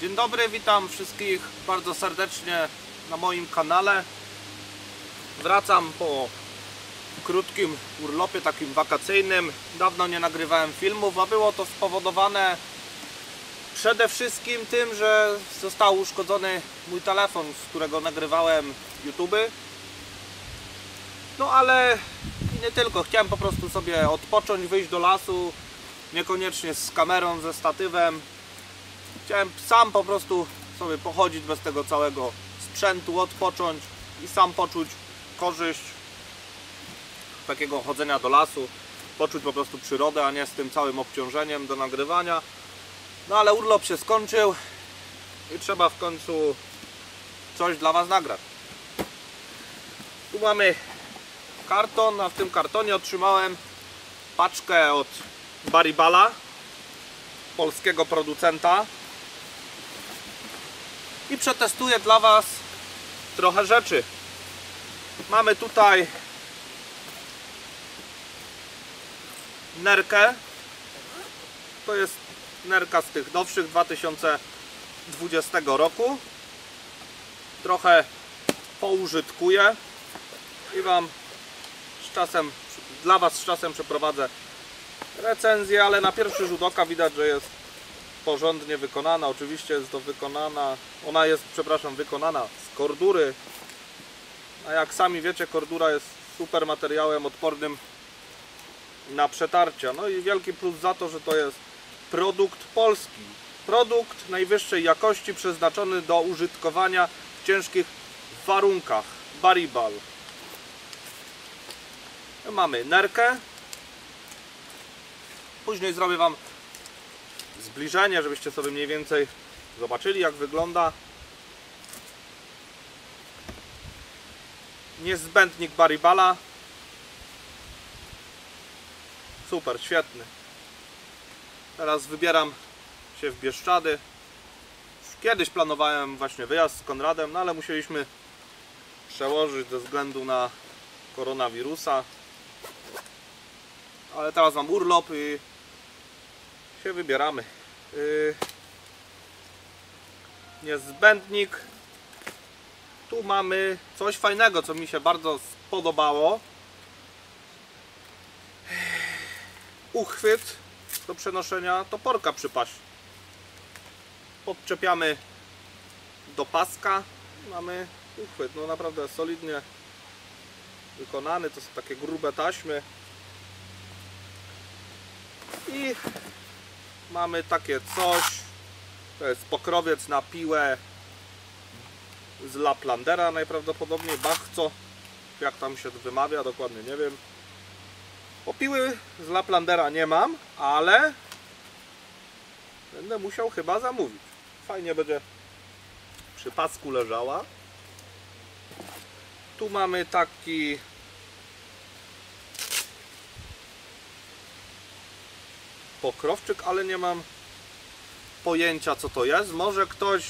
Dzień dobry, witam wszystkich bardzo serdecznie na moim kanale. Wracam po krótkim urlopie takim wakacyjnym. Dawno nie nagrywałem filmów, a było to spowodowane przede wszystkim tym, że został uszkodzony mój telefon, z którego nagrywałem YouTube. No ale nie tylko, chciałem po prostu sobie odpocząć, wyjść do lasu, niekoniecznie z kamerą, ze statywem. Chciałem sam po prostu sobie pochodzić bez tego całego sprzętu, odpocząć i sam poczuć korzyść takiego chodzenia do lasu, poczuć po prostu przyrodę, a nie z tym całym obciążeniem do nagrywania. No ale urlop się skończył i trzeba w końcu coś dla Was nagrać. Tu mamy karton, a w tym kartonie otrzymałem paczkę od Baribala, polskiego producenta. I przetestuję dla Was trochę rzeczy. Mamy tutaj nerkę. To jest nerka z tych nowszych 2020 roku. Trochę poużytkuję i Wam z czasem, dla Was z czasem przeprowadzę recenzję, ale na pierwszy rzut oka widać, że jest porządnie wykonana. Oczywiście jest to wykonana, ona jest, przepraszam, wykonana z kordury. A jak sami wiecie, kordura jest super materiałem odpornym na przetarcia. No i wielki plus za to, że to jest produkt polski. Produkt najwyższej jakości przeznaczony do użytkowania w ciężkich warunkach. Baribal. Mamy nerkę. Później zrobię Wam zbliżenie, żebyście sobie mniej więcej zobaczyli jak wygląda. Niezbędnik Baribala. Super, świetny. Teraz wybieram się w Bieszczady. Kiedyś planowałem właśnie wyjazd z Konradem, no ale musieliśmy przełożyć ze względu na koronawirusa. Ale teraz mam urlop i się wybieramy. Yy, niezbędnik. Tu mamy coś fajnego, co mi się bardzo spodobało. Uchwyt do przenoszenia toporka przy pasie. Podczepiamy do paska. Mamy uchwyt. No naprawdę solidnie wykonany. To są takie grube taśmy. I mamy takie coś. To jest pokrowiec na piłę z Laplandera najprawdopodobniej. Bachco, jak tam się wymawia, dokładnie nie wiem. Popiły z Laplandera nie mam, ale będę musiał chyba zamówić. Fajnie będzie przy pasku leżała. Tu mamy taki pokrowczyk, ale nie mam pojęcia co to jest. Może ktoś,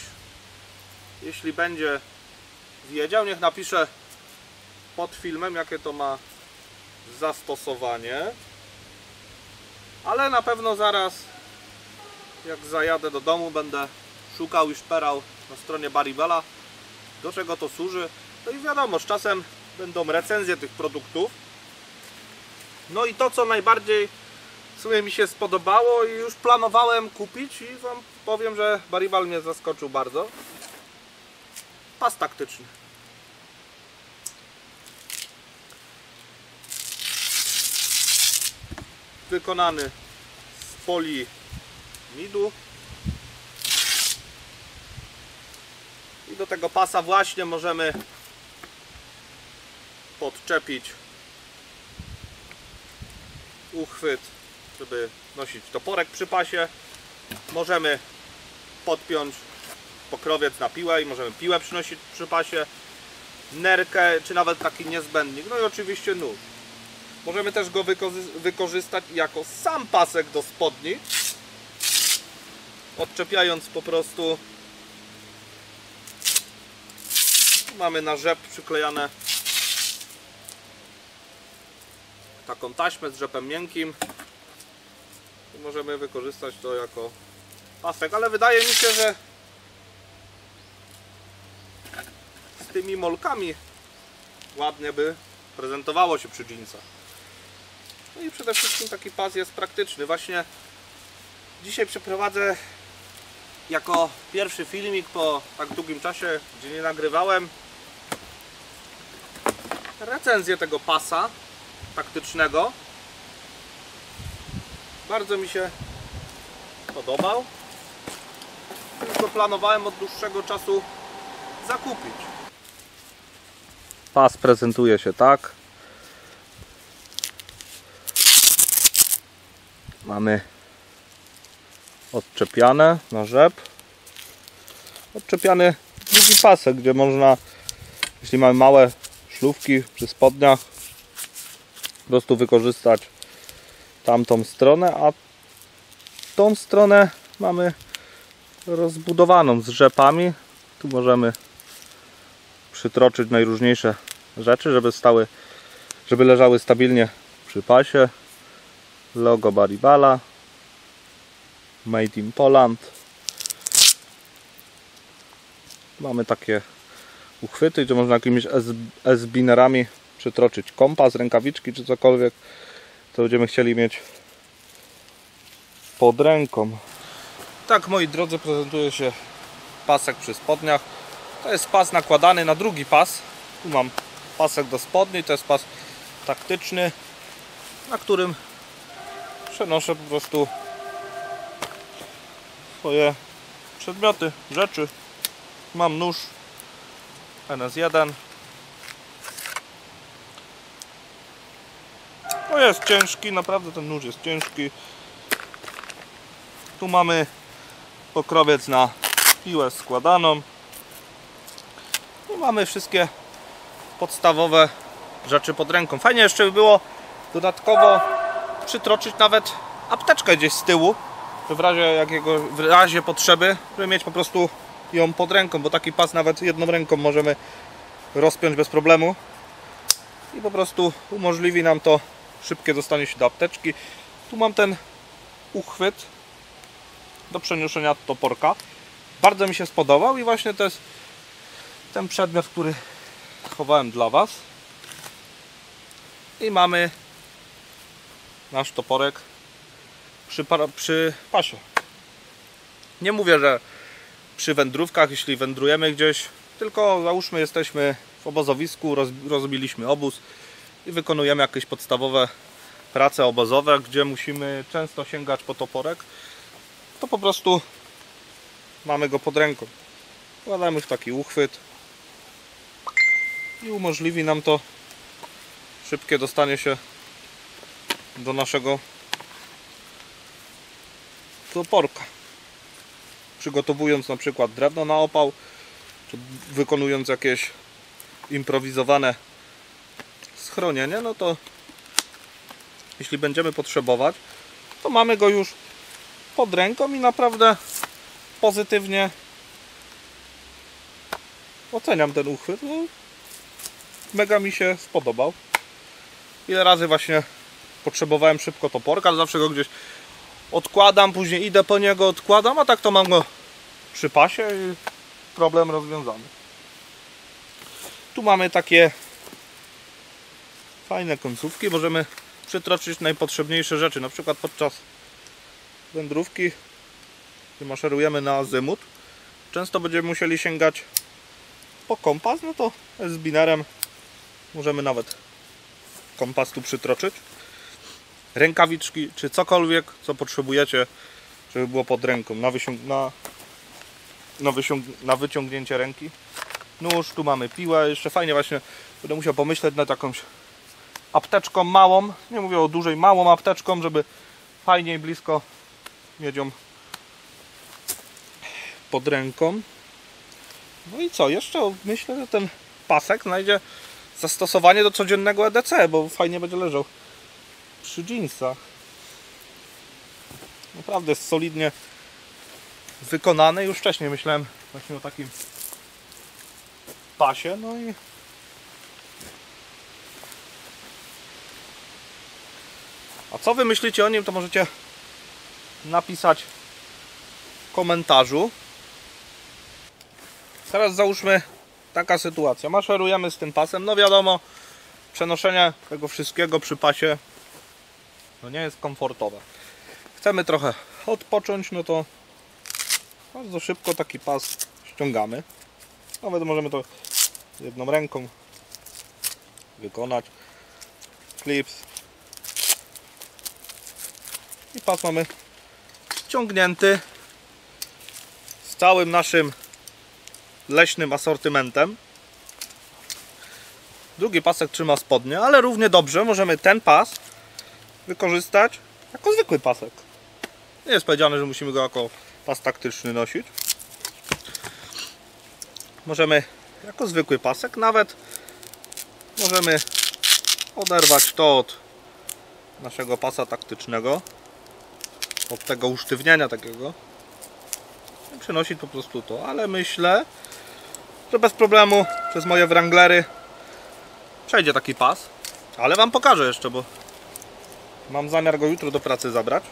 jeśli będzie wiedział, niech napisze pod filmem, jakie to ma zastosowanie. Ale na pewno zaraz, jak zajadę do domu, będę szukał i szperał na stronie Baribela, do czego to służy. No i wiadomo, z czasem będą recenzje tych produktów. No i to, co najbardziej w sumie mi się spodobało i już planowałem kupić i Wam powiem, że Baribal mnie zaskoczył bardzo. Pas taktyczny. Wykonany z folii midu. I do tego pasa właśnie możemy podczepić uchwyt żeby nosić toporek przy pasie. Możemy podpiąć pokrowiec na piłę i możemy piłę przynosić przy pasie, nerkę, czy nawet taki niezbędnik. No i oczywiście nóż. Możemy też go wykorzystać jako sam pasek do spodni, odczepiając po prostu mamy na rzep przyklejane taką taśmę z rzepem miękkim i możemy wykorzystać to jako pasek, ale wydaje mi się, że z tymi molkami ładnie by prezentowało się przy dżinsach. No i przede wszystkim taki pas jest praktyczny. Właśnie dzisiaj przeprowadzę jako pierwszy filmik po tak długim czasie, gdzie nie nagrywałem recenzję tego pasa taktycznego bardzo mi się podobał. Go planowałem od dłuższego czasu zakupić. Pas prezentuje się tak. Mamy odczepiane na rzep. Odczepiany drugi pasek, gdzie można, jeśli mamy małe szlówki przy spodniach, po prostu wykorzystać tamtą stronę, a tą stronę mamy rozbudowaną z rzepami. Tu możemy przytroczyć najróżniejsze rzeczy, żeby stały, żeby leżały stabilnie przy pasie. Logo Baribala. Made in Poland. Mamy takie uchwyty, gdzie można jakimiś S-binerami przytroczyć kompas, rękawiczki czy cokolwiek, co będziemy chcieli mieć pod ręką. Tak, moi drodzy, prezentuje się pasek przy spodniach. To jest pas nakładany na drugi pas. Tu mam pasek do spodni, to jest pas taktyczny, na którym przenoszę po prostu swoje przedmioty, rzeczy. Mam nóż NS1. Jest ciężki, naprawdę ten nóż jest ciężki. Tu mamy pokrowiec na piłę składaną. I mamy wszystkie podstawowe rzeczy pod ręką. Fajnie jeszcze by było dodatkowo przytroczyć nawet apteczkę gdzieś z tyłu, w razie jakiego, w razie potrzeby, żeby mieć po prostu ją pod ręką, bo taki pas nawet jedną ręką możemy rozpiąć bez problemu i po prostu umożliwi nam to szybkie dostanie się do apteczki. Tu mam ten uchwyt do przeniesienia toporka. Bardzo mi się spodobał i właśnie to jest ten przedmiot, który chowałem dla Was. I mamy nasz toporek przy, przy pasie. Nie mówię, że przy wędrówkach, jeśli wędrujemy gdzieś, tylko załóżmy jesteśmy w obozowisku, roz, rozbiliśmy obóz i wykonujemy jakieś podstawowe prace obozowe, gdzie musimy często sięgać po toporek, to po prostu mamy go pod ręką. Wkładamy w taki uchwyt i umożliwi nam to szybkie dostanie się do naszego toporka. Przygotowując na przykład drewno na opał, czy wykonując jakieś improwizowane schronienie, no to jeśli będziemy potrzebować, to mamy go już pod ręką i naprawdę pozytywnie oceniam ten uchwyt. No, mega mi się spodobał. Ile razy właśnie potrzebowałem szybko toporka, zawsze go gdzieś odkładam, później idę po niego, odkładam, a tak to mam go przy pasie i problem rozwiązany. Tu mamy takie fajne końcówki, możemy przytroczyć najpotrzebniejsze rzeczy, na przykład podczas wędrówki, gdy maszerujemy na azymut, często będziemy musieli sięgać po kompas, no to z binerem możemy nawet kompas tu przytroczyć. Rękawiczki, czy cokolwiek, co potrzebujecie, żeby było pod ręką, na, wysiąg na, na, wysiąg na wyciągnięcie ręki. Nóż, tu mamy piłę, jeszcze fajnie właśnie, będę musiał pomyśleć nad jakąś apteczką małą, nie mówię o dużej, małą apteczką, żeby fajniej blisko mieć ją pod ręką. No i co, jeszcze myślę, że ten pasek znajdzie zastosowanie do codziennego EDC, bo fajnie będzie leżał przy jeansach. Naprawdę jest solidnie wykonany. Już wcześniej myślałem właśnie o takim pasie, no i A co wy myślicie o nim, to możecie napisać w komentarzu. Teraz załóżmy taka sytuacja. Maszerujemy z tym pasem. No wiadomo, przenoszenie tego wszystkiego przy pasie no nie jest komfortowe. Chcemy trochę odpocząć, no to bardzo szybko taki pas ściągamy. Nawet możemy to jedną ręką wykonać. Clips. I pas mamy ściągnięty z całym naszym leśnym asortymentem. Drugi pasek trzyma spodnie, ale równie dobrze możemy ten pas wykorzystać jako zwykły pasek. Nie jest powiedziane, że musimy go jako pas taktyczny nosić. Możemy jako zwykły pasek, nawet możemy oderwać to od naszego pasa taktycznego, od tego usztywniania takiego i przenosić po prostu to, ale myślę, że bez problemu przez moje wranglery przejdzie taki pas, ale Wam pokażę jeszcze, bo mam zamiar go jutro do pracy zabrać.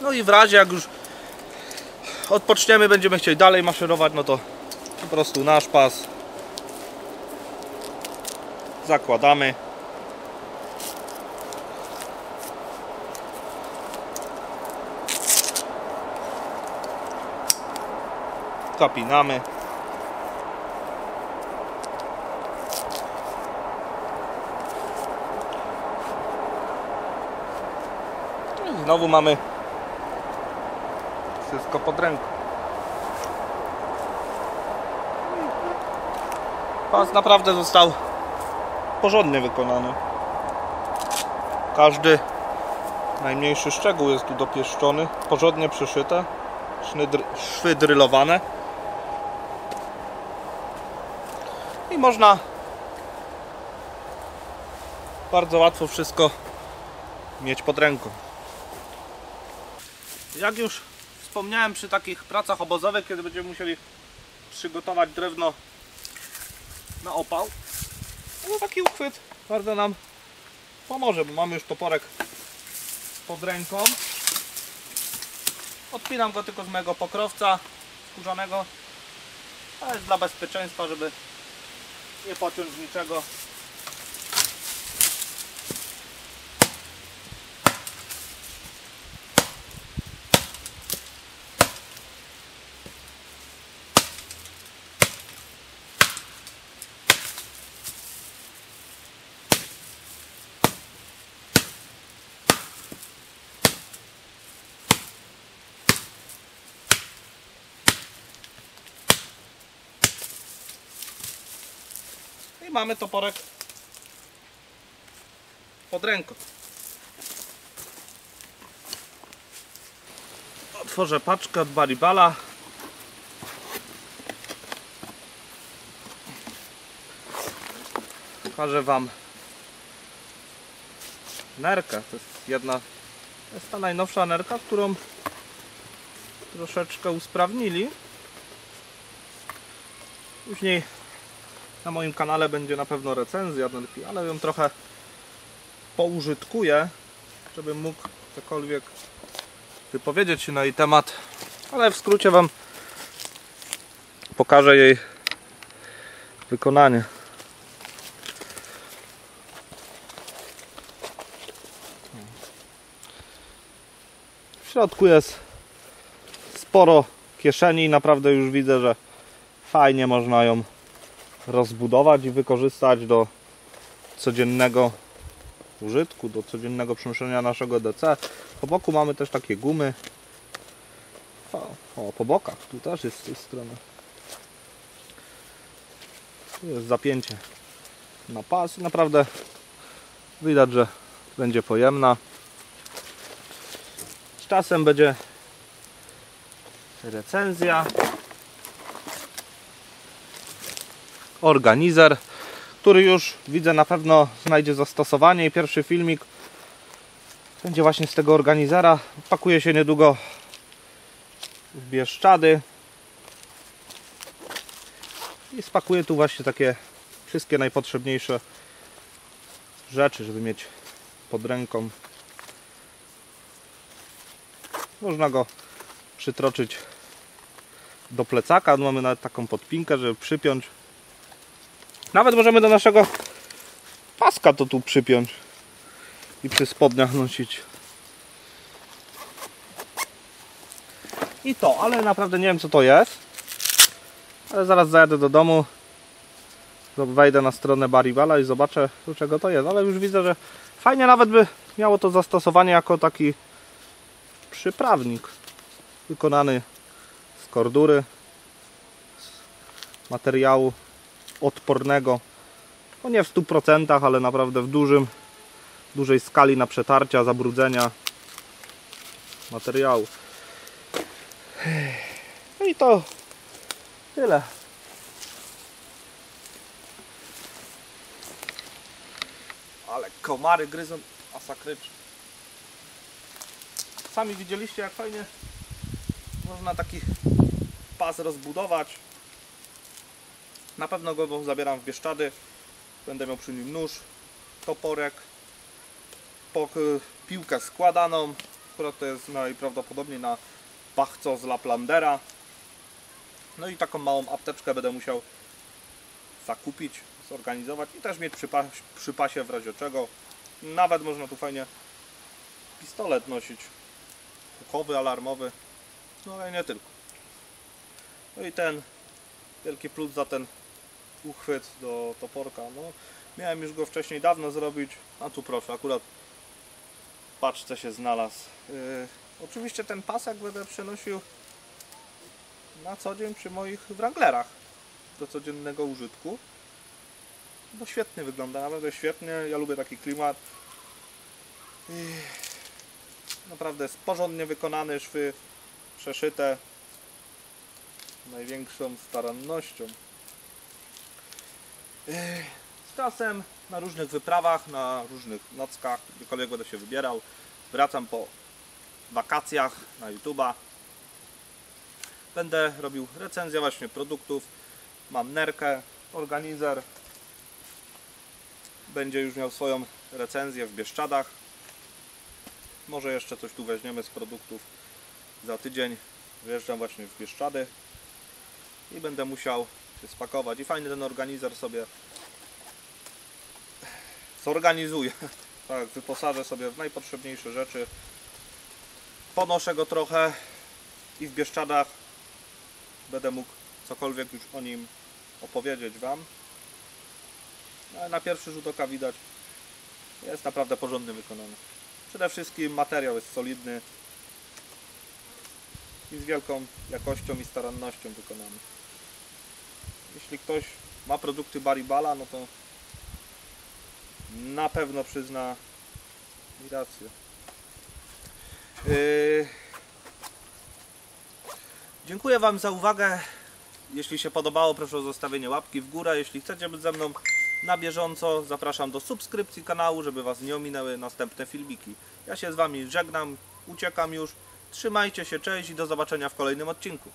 No i w razie jak już odpoczniemy, będziemy chcieli dalej maszerować, no to po prostu nasz pas zakładamy. Zapinamy. I znowu mamy wszystko pod ręką. Pas naprawdę został porządnie wykonany. Każdy najmniejszy szczegół jest tu dopieszczony, porządnie przyszyte, szwy drylowane. I można bardzo łatwo wszystko mieć pod ręką. Jak już wspomniałem przy takich pracach obozowych, kiedy będziemy musieli przygotować drewno na opał, no taki uchwyt bardzo nam pomoże, bo mamy już toporek pod ręką. Odpinam go tylko z mojego pokrowca skórzanego. To jest dla bezpieczeństwa, żeby nie pociąć niczego. Mamy toporek pod ręką. Otworzę paczkę od Baribala. Pokażę Wam nerkę. To jest jedna, to jest ta najnowsza nerka, którą troszeczkę usprawnili. Później na moim kanale będzie na pewno recenzja nerki, ale ją trochę poużytkuję, żebym mógł cokolwiek wypowiedzieć się na jej temat. Ale w skrócie Wam pokażę jej wykonanie. W środku jest sporo kieszeni i naprawdę już widzę, że fajnie można ją rozbudować i wykorzystać do codziennego użytku, do codziennego przenoszenia naszego DC. Po boku mamy też takie gumy. O, o po bokach, tu też jest z tej strony. Tu jest zapięcie na pas. Naprawdę widać, że będzie pojemna. Z czasem będzie recenzja. Organizer, który już widzę na pewno znajdzie zastosowanie i pierwszy filmik będzie właśnie z tego organizera. Pakuje się niedługo w Bieszczady i spakuję tu właśnie takie wszystkie najpotrzebniejsze rzeczy, żeby mieć pod ręką. Można go przytroczyć do plecaka. Mamy nawet taką podpinkę, żeby przypiąć Nawet możemy do naszego paska to tu przypiąć i przy spodniach nosić. I to, ale naprawdę nie wiem co to jest. Ale zaraz zajadę do domu. Wejdę na stronę Baribala i zobaczę do czego to jest. Ale już widzę, że fajnie nawet by miało to zastosowanie jako taki przyprawnik. Wykonany z kordury. Z materiału odpornego. No nie w 100%, ale naprawdę w dużym, dużej skali na przetarcia, zabrudzenia materiału. No i to tyle. Ale komary gryzą masakrycznie. Sami widzieliście jak fajnie można taki pas rozbudować. Na pewno go zabieram w Bieszczady. Będę miał przy nim nóż, toporek, piłkę składaną. Akurat to jest najprawdopodobniej na pachco z Laplandera. No i taką małą apteczkę będę musiał zakupić, zorganizować i też mieć przy, pas, przy pasie w razie czego. Nawet można tu fajnie pistolet nosić. Hukowy, alarmowy. No ale nie tylko. No i ten wielki plus za ten uchwyt do toporka. No, miałem już go wcześniej dawno zrobić, a tu proszę, akurat w paczce się znalazł. Yy, oczywiście ten pasek będę przenosił na co dzień przy moich wranglerach do codziennego użytku. Bo świetnie wygląda, naprawdę świetnie. Ja lubię taki klimat. Yy, naprawdę jest porządnie wykonany, szwy przeszyte największą starannością. Z czasem na różnych wyprawach, na różnych nockach, gdziekolwiek będę się wybierał, wracam po wakacjach na YouTube'a. Będę robił recenzję właśnie produktów. Mam nerkę, organizer. Będzie już miał swoją recenzję w Bieszczadach. Może jeszcze coś tu weźmiemy z produktów. Za tydzień wyjeżdżam właśnie w Bieszczady i będę musiał spakować. I fajny ten organizer sobie zorganizuję. Tak, wyposażę sobie w najpotrzebniejsze rzeczy. Ponoszę go trochę i w Bieszczadach będę mógł cokolwiek już o nim opowiedzieć Wam. Ale na pierwszy rzut oka widać, jest naprawdę porządnie wykonany. Przede wszystkim materiał jest solidny i z wielką jakością i starannością wykonany. Jeśli ktoś ma produkty Baribala, no to na pewno przyzna mi rację. Yy... Dziękuję Wam za uwagę. Jeśli się podobało, proszę o zostawienie łapki w górę. Jeśli chcecie być ze mną na bieżąco, zapraszam do subskrypcji kanału, żeby Was nie ominęły następne filmiki. Ja się z Wami żegnam, uciekam już. Trzymajcie się, cześć i do zobaczenia w kolejnym odcinku.